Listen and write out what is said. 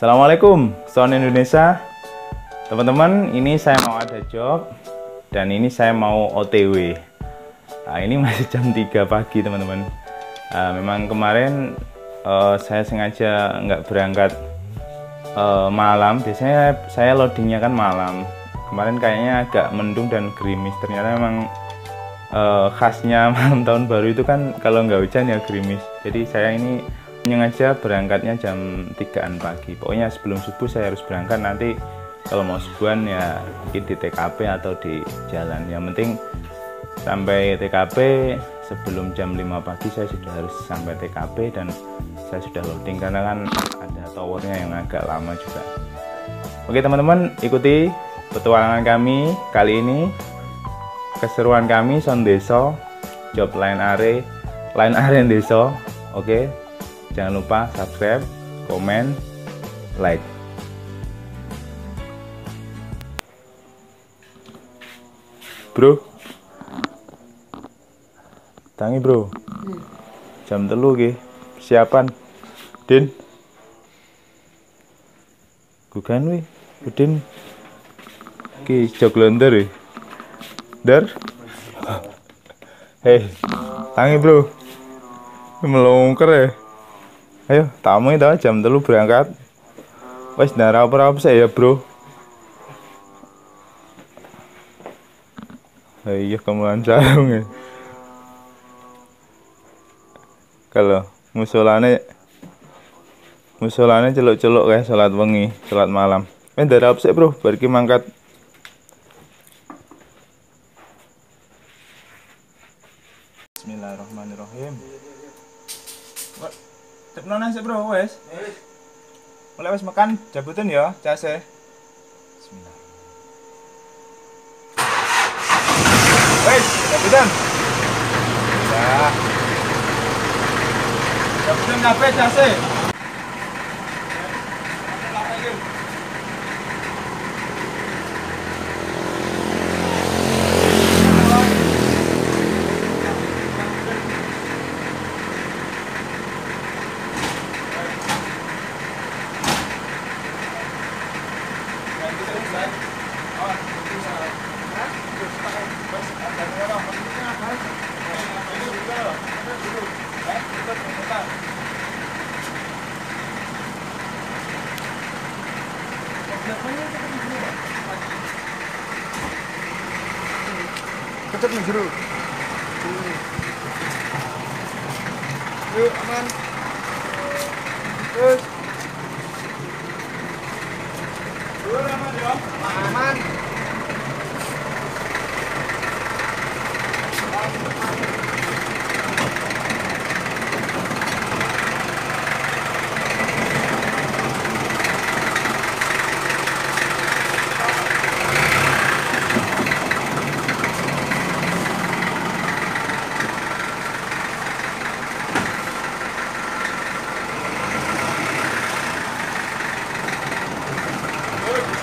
Assalamualaikum, Sound Indonesia. Teman-teman, ini saya mau ada job dan ini saya mau OTW. Nah, ini masih jam 3 pagi, teman-teman. Nah, memang kemarin uh, saya sengaja nggak berangkat uh, malam. Biasanya saya loadingnya kan malam. Kemarin kayaknya agak mendung dan gerimis. Ternyata memang uh, khasnya malam tahun baru itu kan kalau nggak hujan ya gerimis. Jadi saya ini sengaja berangkatnya jam 3an pagi. Pokoknya sebelum subuh saya harus berangkat. Nanti kalau mau subuhan ya mungkin di TKP atau di jalan. Yang penting sampai TKP sebelum jam 5 pagi saya sudah harus sampai TKP dan saya sudah loading. Karena kan ada towernya yang agak lama juga. Oke teman-teman ikuti petualangan kami kali ini. Keseruan kami son deso job line are line are deso. Oke Jangan lupa subscribe, komen, like. Bro. Tangi, Bro. Jam telu ki. Siapan. Din. Bukan wi. Udin. Ki jog londer Dar. Hei, tangi bro. Melongker ya ayo tamu itu jam telu berangkat. Wes darah apa apa saya bro. Iya kemudian sarung ya. Kalau musolane musolane celuk-celuk kayak salat wengi salat malam. Eh darah apa sih bro bagi mangkat. Bismillahirrahmanirrahim Tepno nasi bro, wes. Mulai wes makan, jabutin ya, case. Bismillah. Wes, jabutin. Ya. Jabutin kafe case. Kecet nih jero. Yuk aman. Terus. aman. Aman.